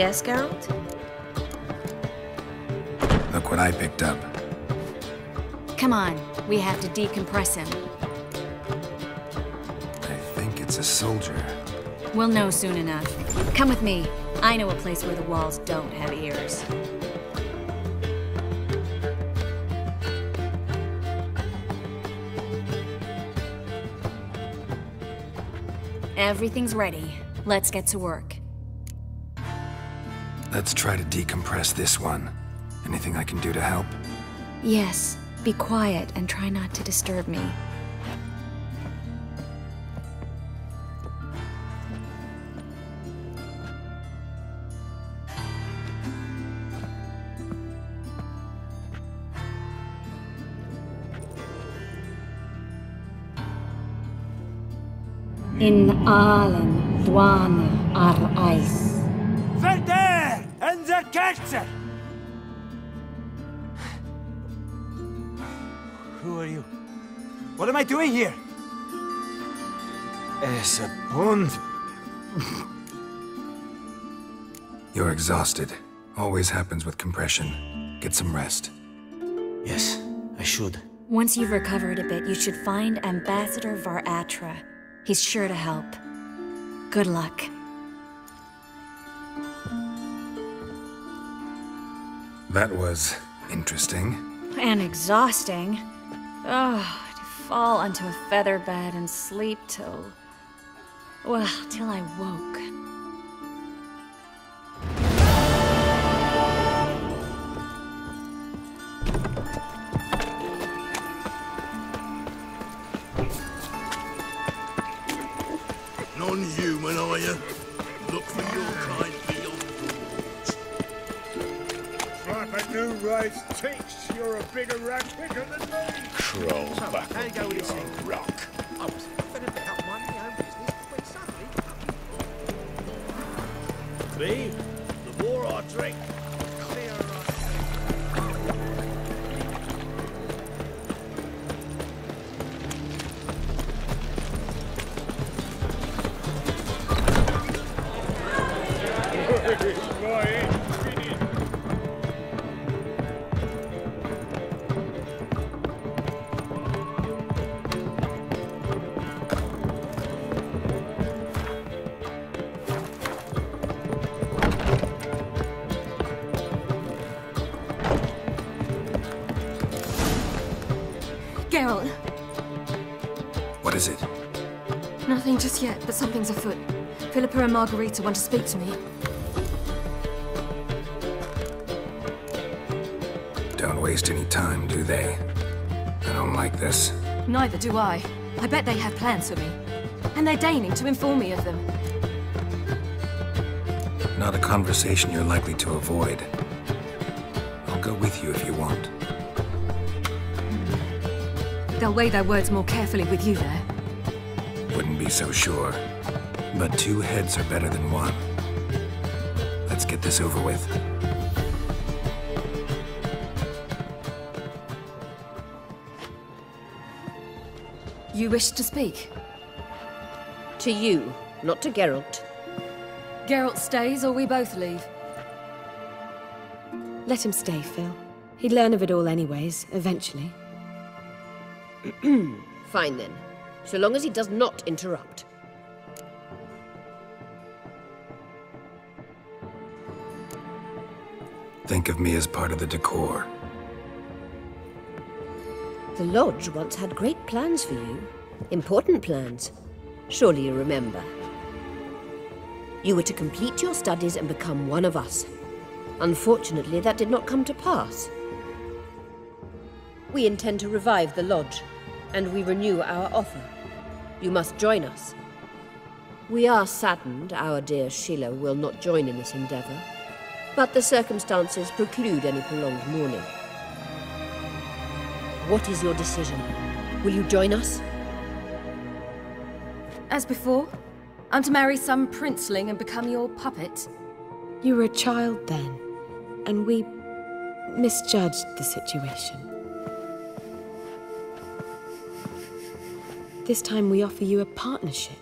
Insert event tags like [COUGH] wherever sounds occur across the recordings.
Yes, Geralt? Look what I picked up. Come on, we have to decompress him. I think it's a soldier. We'll know soon enough. Come with me. I know a place where the walls don't have ears. Everything's ready. Let's get to work. Let's try to decompress this one. Anything I can do to help? Yes, be quiet and try not to disturb me. In Aalen, Dwana, Ar Eis. Verder! En der Kerze! Who are you? What am I doing here? Es a Hund. You're exhausted. Always happens with compression. Get some rest. Yes, I should. Once you've recovered a bit, you should find Ambassador var Attre. He's sure to help. Good luck. That was interesting. And exhausting. Oh, to fall onto a feather bed and sleep till... Well, till I woke. Non-human, are you? Look for your kind Like a new race ticks, you're a bigger rat picker than me. Crawl back onto your rock. I was huffing about minding my own business when suddenly... Me? The more I drink, something's afoot. Philippa and Margarita want to speak to me. Don't waste any time, do they? I don't like this. Neither do I. I bet they have plans for me. And they're deigning to inform me of them. Not a conversation you're likely to avoid. I'll go with you if you want. They'll weigh their words more carefully with you there. Wouldn't be so sure. But two heads are better than one. Let's get this over with. You wish to speak? To you, not to Geralt. Geralt stays or we both leave. Let him stay, Phil. He'd learn of it all anyways, eventually. [CLEARS THROAT] Fine then. So long as he does not interrupt. Think of me as part of the decor. The Lodge once had great plans for you. Important plans. Surely you remember. You were to complete your studies and become one of us. Unfortunately, that did not come to pass. We intend to revive the Lodge, and we renew our offer. You must join us. We are saddened our dear Sheala will not join in this endeavour, but the circumstances preclude any prolonged mourning. What is your decision? Will you join us? As before, I'm to marry some princeling and become your puppet. You were a child then, and we misjudged the situation. This time we offer you a partnership.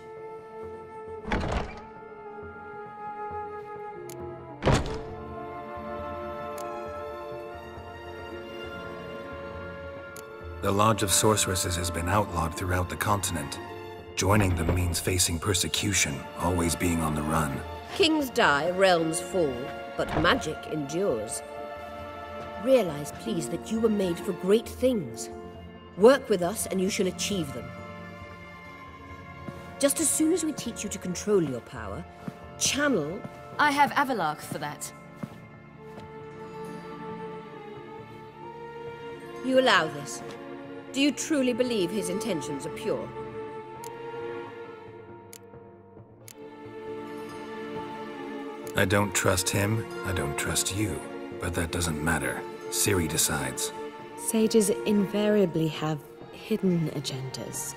The Lodge of Sorceresses has been outlawed throughout the continent. Joining them means facing persecution, always being on the run. Kings die, realms fall, but magic endures. Realize, please, that you were made for great things. Work with us and you shall achieve them. Just as soon as we teach you to control your power, channel... I have Avallac'h for that. You allow this. Do you truly believe his intentions are pure? I don't trust him, I don't trust you. But that doesn't matter. Ciri decides. Sages invariably have hidden agendas.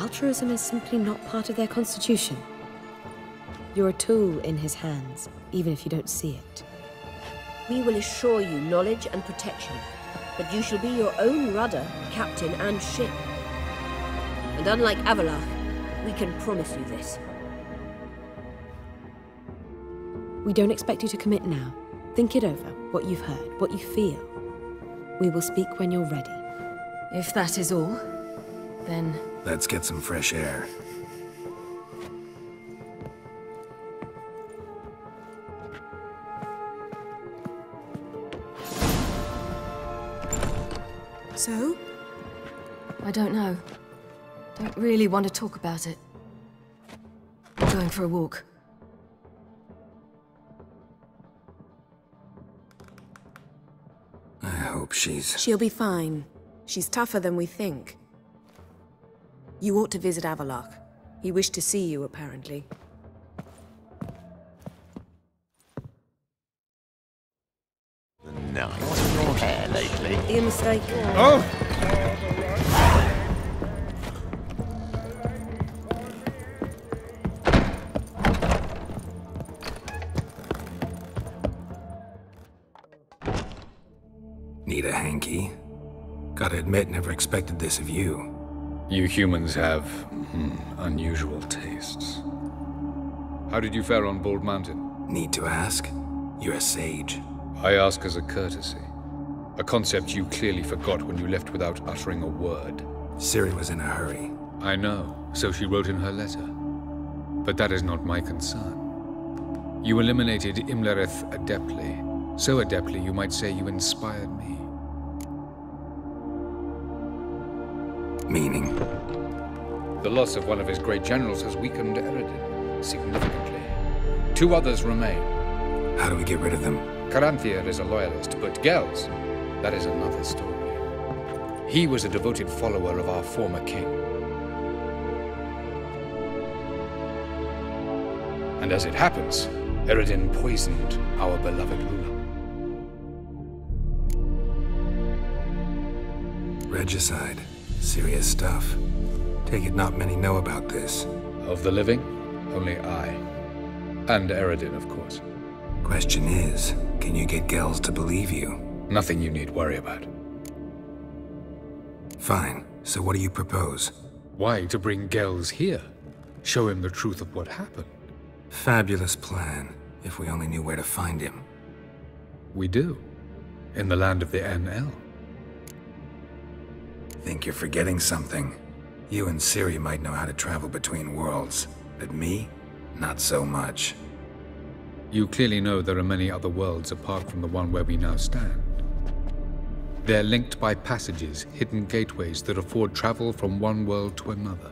Altruism is simply not part of their constitution. You're a tool in his hands, even if you don't see it. We will assure you knowledge and protection, but you shall be your own rudder, captain, and ship. And unlike Avallac'h, we can promise you this. We don't expect you to commit now. Think it over, what you've heard, what you feel. We will speak when you're ready. If that is all, then Let's get some fresh air. I don't know. Don't really want to talk about it. I'm going for a walk. I hope she's... She'll be fine. She's tougher than we think. You ought to visit Avallac'h. He wished to see you, apparently. Nice. What's your hair lately? Your mistake. Oh! Need a hanky? Gotta admit, never expected this of you. You humans have hmm, unusual tastes. How did you fare on Bald Mountain? Need to ask? You're a sage. I ask as a courtesy. A concept you clearly forgot when you left without uttering a word. Ciri was in a hurry. I know, so she wrote in her letter. But that is not my concern. You eliminated Imlerith adeptly. So adeptly, you might say you inspired me. Meaning? The loss of one of his great generals has weakened Eredin significantly. Two others remain. How do we get rid of them? Caranthir is a loyalist, but Ge'els, that is another story. He was a devoted follower of our former king. And as it happens, Eredin poisoned our beloved ruler. Regicide. Serious stuff. Take it not many know about this. Of the living, only I. And Eredin, of course. Question is, can you get Ge'els to believe you? Nothing you need worry about. Fine. So what do you propose? Why to bring Ge'els here? Show him the truth of what happened. Fabulous plan, if we only knew where to find him. We do. In the land of the Aen Elle. Think you're forgetting something. You and Ciri might know how to travel between worlds, but me? Not so much. You clearly know there are many other worlds apart from the one where we now stand. They're linked by passages, hidden gateways that afford travel from one world to another.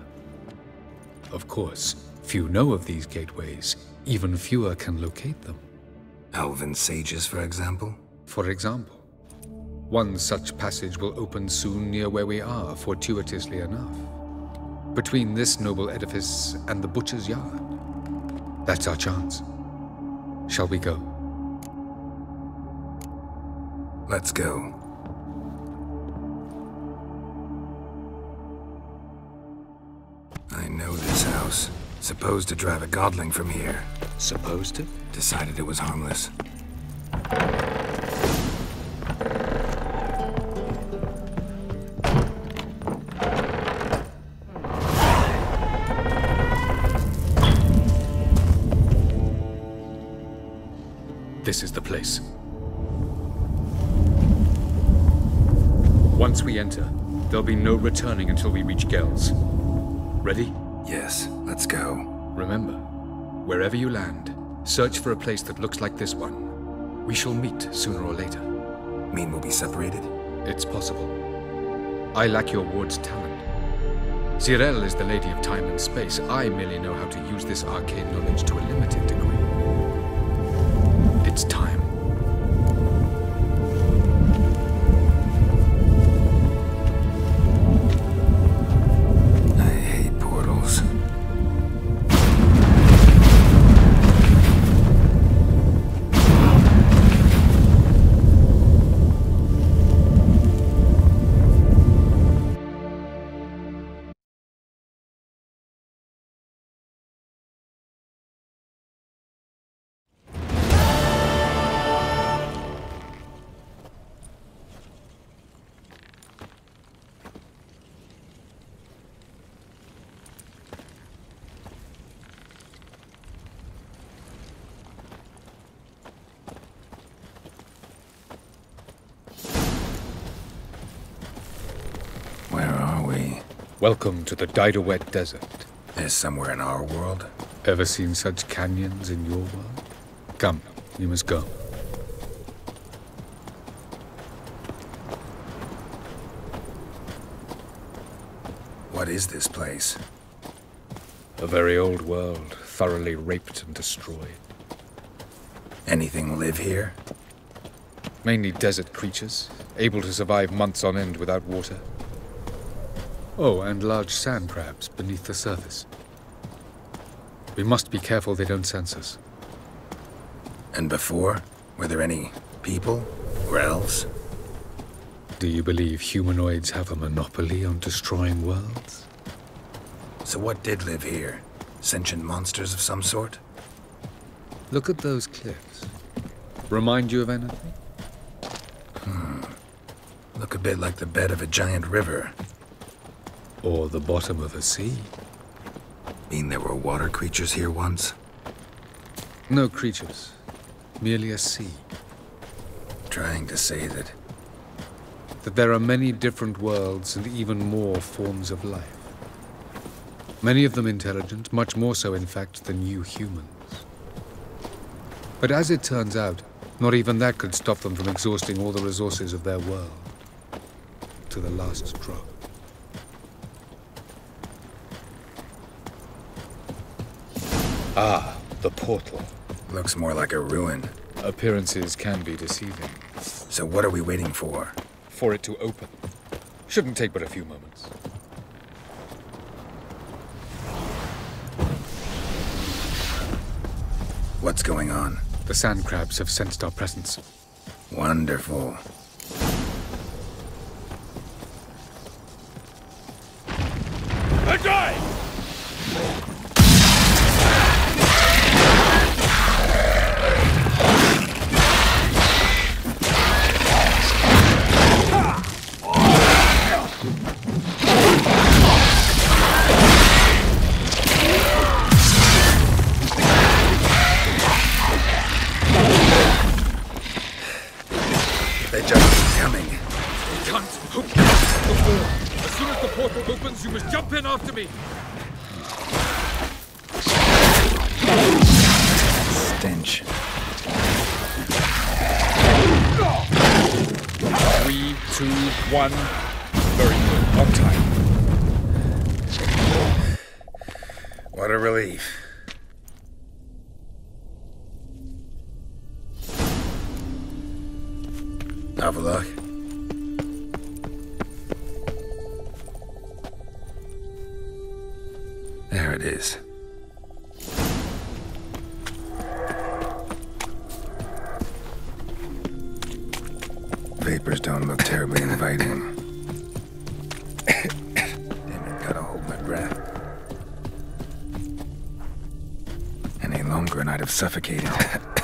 Of course, few know of these gateways, even fewer can locate them. Elven sages, for example? For example. One such passage will open soon near where we are, fortuitously enough. Between this noble edifice and the butcher's yard. That's our chance. Shall we go? Let's go. I know this house. Supposed to drive a godling from here. Supposed to? Decided it was harmless. This is the place. Once we enter, There'll be no returning until we reach Ge'els. Ready? Yes, let's go. Remember, wherever you land, search for a place that looks like this one. We shall meet sooner or later. Mean we'll be separated? It's possible. I lack your ward's talent. Zireael is the lady of time and space. I merely know how to use this arcane knowledge to a limited degree. Welcome to the Didowet Desert. There's somewhere in our world? Ever seen such canyons in your world? Come, you must go. What is this place? A very old world, thoroughly raped and destroyed. Anything live here? Mainly desert creatures, able to survive months on end without water. Oh, and large sand crabs beneath the surface. We must be careful they don't sense us. And before? Were there any people? Or elves? Do you believe humanoids have a monopoly on destroying worlds? So what did live here? Sentient monsters of some sort? Look at those cliffs. Remind you of anything? Hmm. Look a bit like the bed of a giant river. Or the bottom of a sea. Mean there were water creatures here once? No creatures. Merely a sea. Trying to say that That there are many different worlds and even more forms of life. Many of them intelligent, much more so, in fact, than you humans. But as it turns out, not even that could stop them from exhausting all the resources of their world. To the last drop. Ah, the portal. looks more like a ruin. Appearances can be deceiving. So what are we waiting for? For it to open. Shouldn't take but a few moments. What's going on? The sand crabs have sensed our presence. Wonderful. I'd have suffocated. [LAUGHS]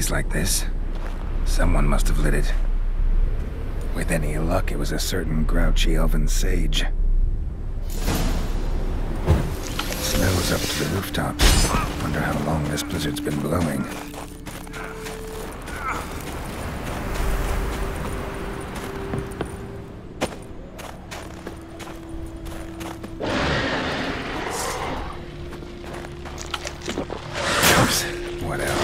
place like this? Someone must have lit it. With any luck, it was a certain grouchy elven sage. Snow's up to the rooftops. Wonder how long this blizzard's been blowing. Oops. What else?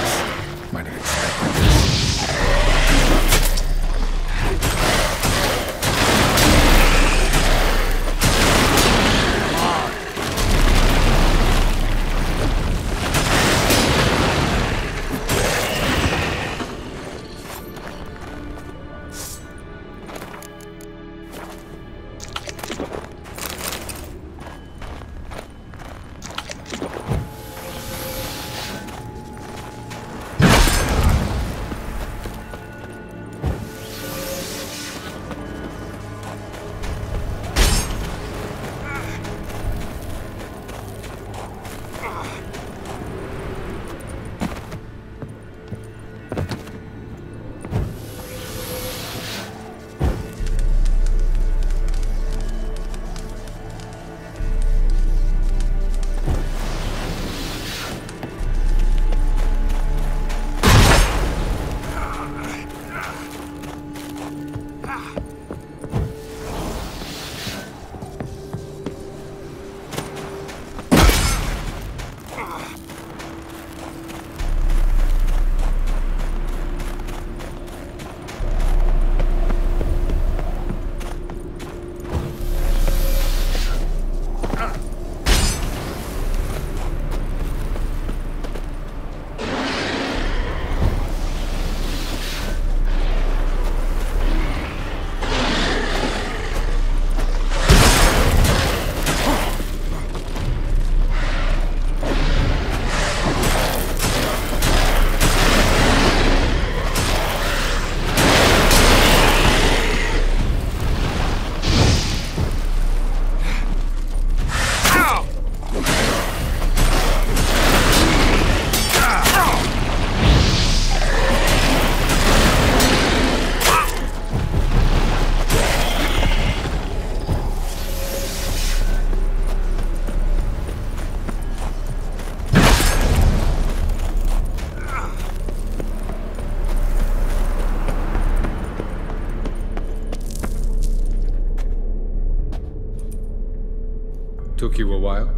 Took you a while?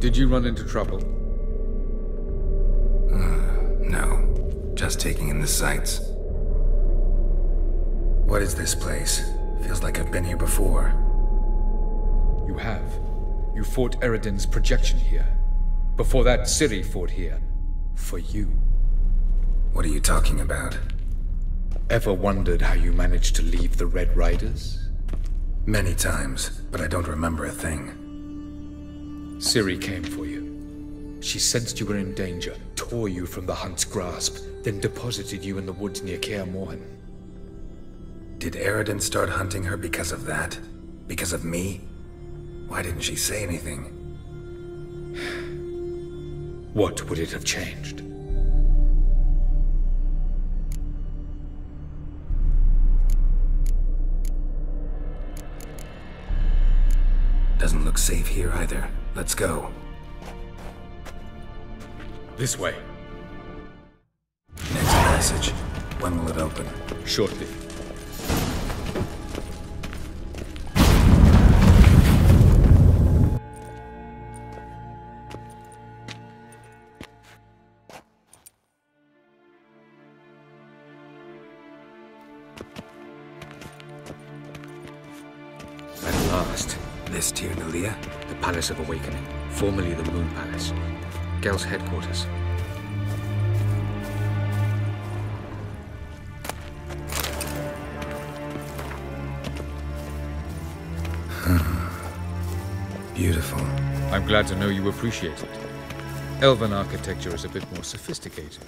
Did you run into trouble? Uh, no, just taking in the sights. What is this place? Feels like I've been here before. You have. You fought Eredin's projection here. Before that, Ciri fought here. For you. What are you talking about? Ever wondered how you managed to leave the Red Riders? Many times, but I don't remember a thing. Ciri came for you. She sensed you were in danger, tore you from the hunt's grasp, then deposited you in the woods near Kaer Morhen. Did Eredin start hunting her because of that? Because of me? Why didn't she say anything? [SIGHS] What would it have changed? Doesn't look safe here either. Let's go. This way. Next passage. When will it open? Shortly. I'm glad to know you appreciate it. Elven architecture is a bit more sophisticated.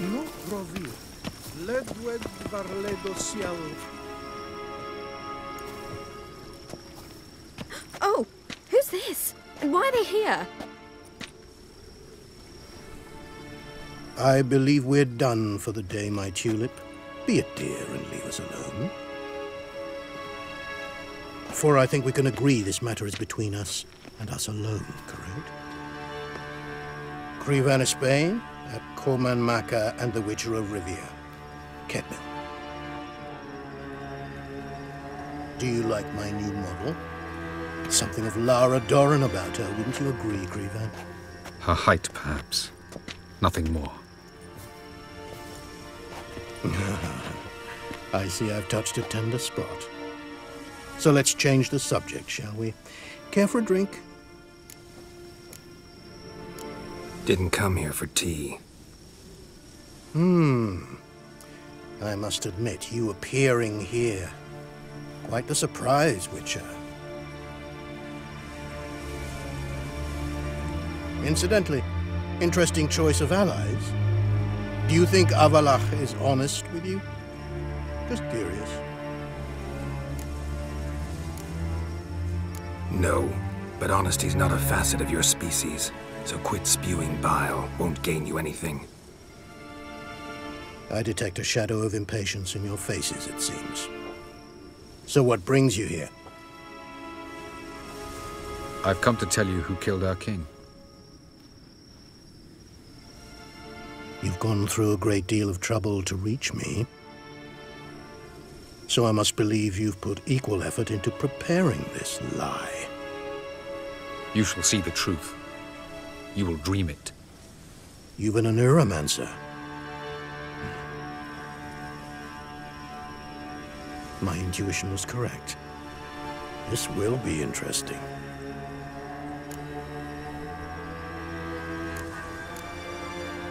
No provir. Ledwed varledo sial. Oh, who's this? And why are they here? I believe we're done for the day, my tulip. Be a dear and leave us alone. For I think we can agree this matter is between us and us alone, correct? Crevan of Spain, at Caomhan Macha and the Witcher of Rivia. Ketman. Do you like my new model? Something of Lara Dorren about her, wouldn't you agree, Crevan? Her height, perhaps. Nothing more. [LAUGHS] I see I've touched a tender spot. So let's change the subject, shall we? Care for a drink? Didn't come here for tea. Hmm. I must admit, you appearing here. Quite the surprise, Witcher. Incidentally, interesting choice of allies. Do you think Avallac'h is honest with you? Just curious. No, but honesty's not a facet of your species. So quit spewing bile. Won't gain you anything. I detect a shadow of impatience in your faces, it seems. So what brings you here? I've come to tell you who killed our king. You've gone through a great deal of trouble to reach me. So I must believe you've put equal effort into preparing this lie. You shall see the truth. You will dream it. You've been a oneiromancer. My intuition was correct. This will be interesting.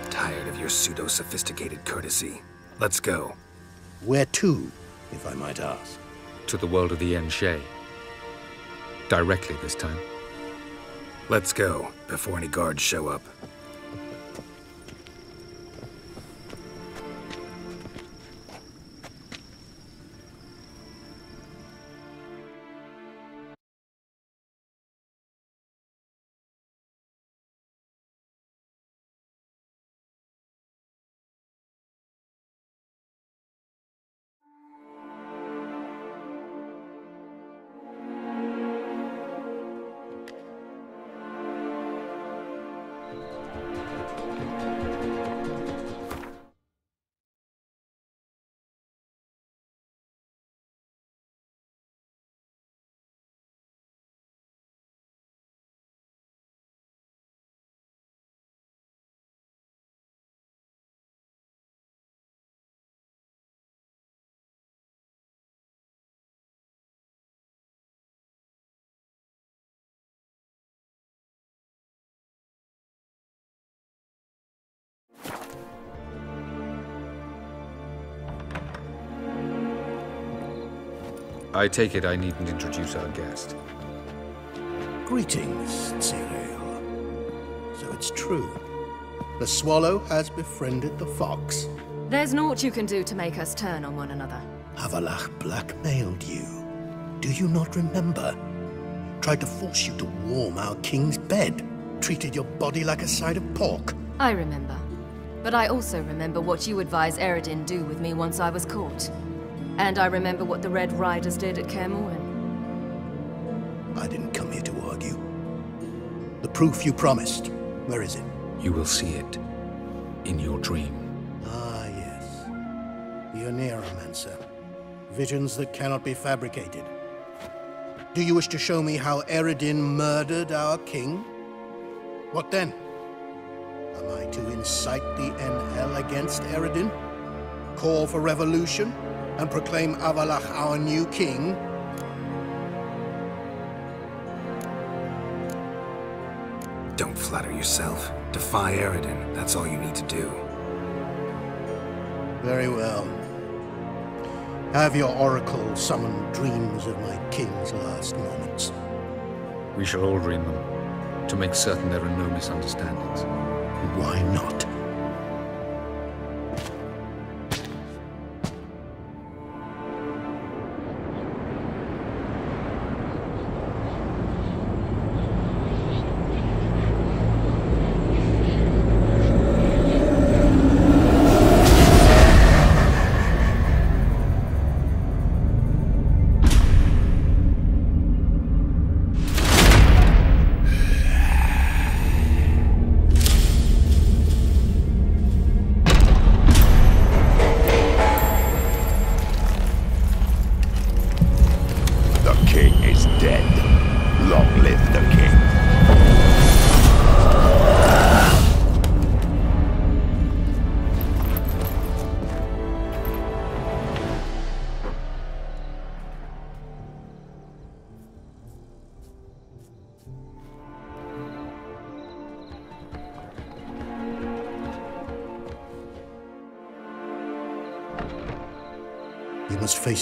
Tired of your pseudo-sophisticated courtesy. Let's go. Where to, if I might ask? To the world of the Aen Elle. Directly this time. Let's go, before any guards show up. I take it I needn't introduce our guest. Greetings, Zireael. So it's true. The swallow has befriended the fox. There's naught you can do to make us turn on one another. Avallac'h blackmailed you. Do you not remember? Tried to force you to warm our king's bed. Treated your body like a side of pork. I remember. But I also remember what you advised Eredin do with me once I was caught. And I remember what the Red Riders did at Kaer Morhen. I didn't come here to argue. The proof you promised, where is it? You will see it in your dream. Ah, yes. The Oneiromancer. Visions that cannot be fabricated. Do you wish to show me how Eredin murdered our king? What then? Am I to incite the Aen Elle against Eredin? Call for revolution? And proclaim Avallac'h our new king? Don't flatter yourself. Defy Eredin. That's all you need to do. Very well. Have your oracle summon dreams of my king's last moments. We shall all dream them, to make certain there are no misunderstandings. Why not?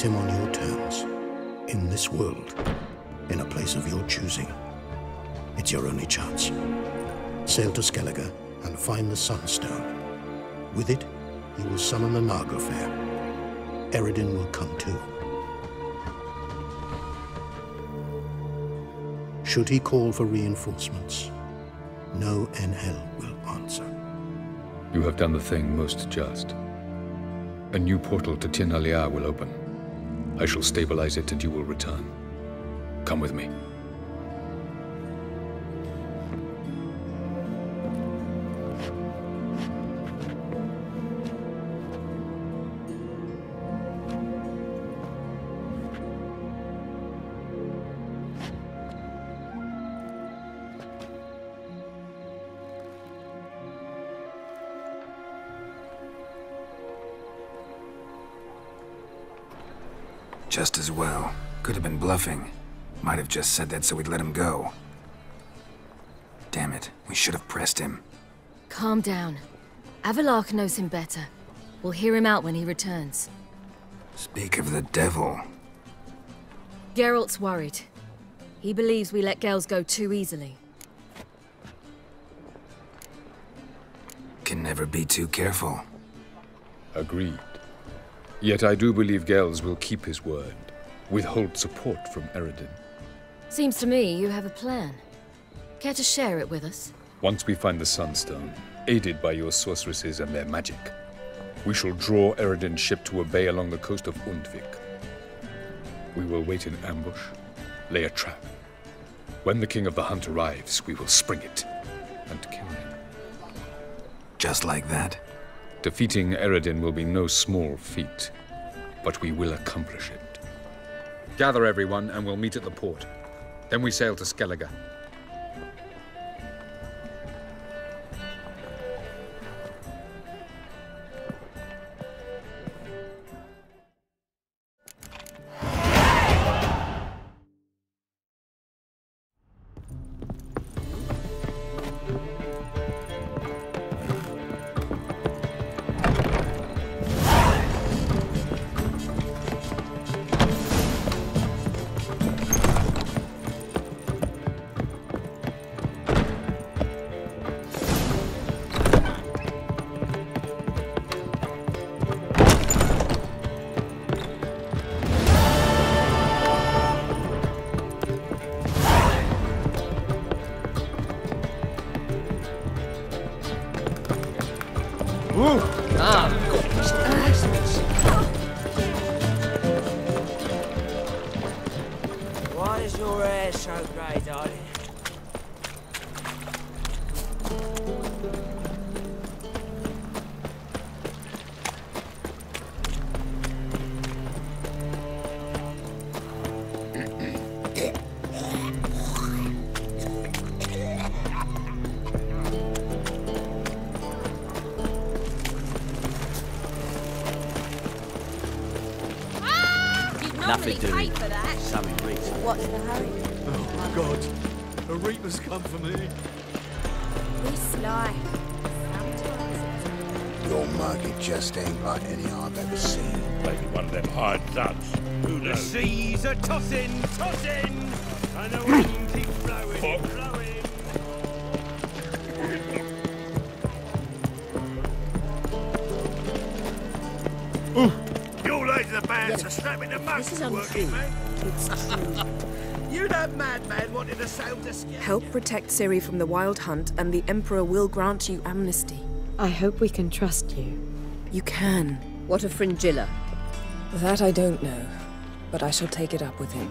Him on your terms. In this world. In a place of your choosing. It's your only chance. Sail to Skellige and find the Sunstone. With it, you will summon the Naglfar. Eredin will come too. Should he call for reinforcements, no Aen Elle will answer. You have done the thing most just. A new portal to Tin will open. I shall stabilize it and you will return. Come with me. Bluffing. Might have just said that so we'd let him go. Damn it. We should have pressed him. Calm down. Avallac'h knows him better. We'll hear him out when he returns. Speak of the devil. Geralt's worried. He believes we let Ge'els go too easily. Can never be too careful. Agreed. Yet I do believe Ge'els will keep his word, withhold support from Eredin. Seems to me you have a plan. Care to share it with us? Once we find the Sunstone, aided by your sorceresses and their magic, we shall draw Eredin's ship to a bay along the coast of Undvik. We will wait in ambush, lay a trap. When the King of the Hunt arrives, we will spring it and kill him. Just like that? Defeating Eredin will be no small feat, but we will accomplish it. Gather everyone, and we'll meet at the port. Then we sail to Skellige. Nothing doing. Something reason. What's the hurry? Oh, God. A Reaper's come for me. Be sly. Your market just ain't like any I've ever seen. Maybe one of them hired thugs. Who knows? The knows? seas are tossing, tossing. And the wind keeps blowing, blowing. Your lady the bands are snapping the This is musk working, untrue. man. It's true. You that madman wanted to sail to Sky. Help protect Ciri from the Wild Hunt, and the Emperor will grant you amnesty. I hope we can trust you. You can. What of Fringilla? That I don't know, but I shall take it up with him.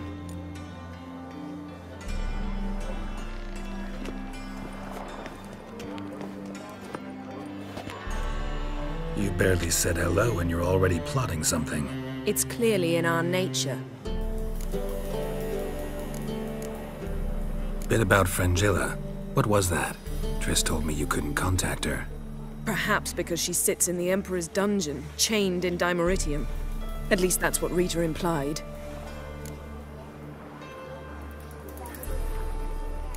You barely said hello and you're already plotting something. It's clearly in our nature. Bit about Fringilla. What was that? Triss told me you couldn't contact her. Perhaps because she sits in the Emperor's dungeon, chained in Dimeritium. At least that's what Rita implied.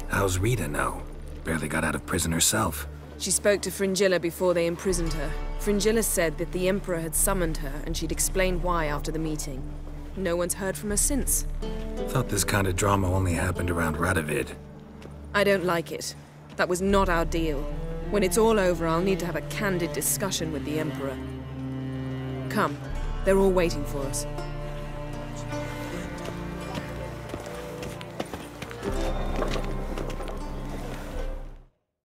How's Rita now? Barely got out of prison herself. She spoke to Fringilla before they imprisoned her. Fringilla said that the Emperor had summoned her, and she'd explain why after the meeting. No one's heard from her since. Thought this kind of drama only happened around Radovid. I don't like it. That was not our deal. When it's all over, I'll need to have a candid discussion with the Emperor. Come. They're all waiting for us.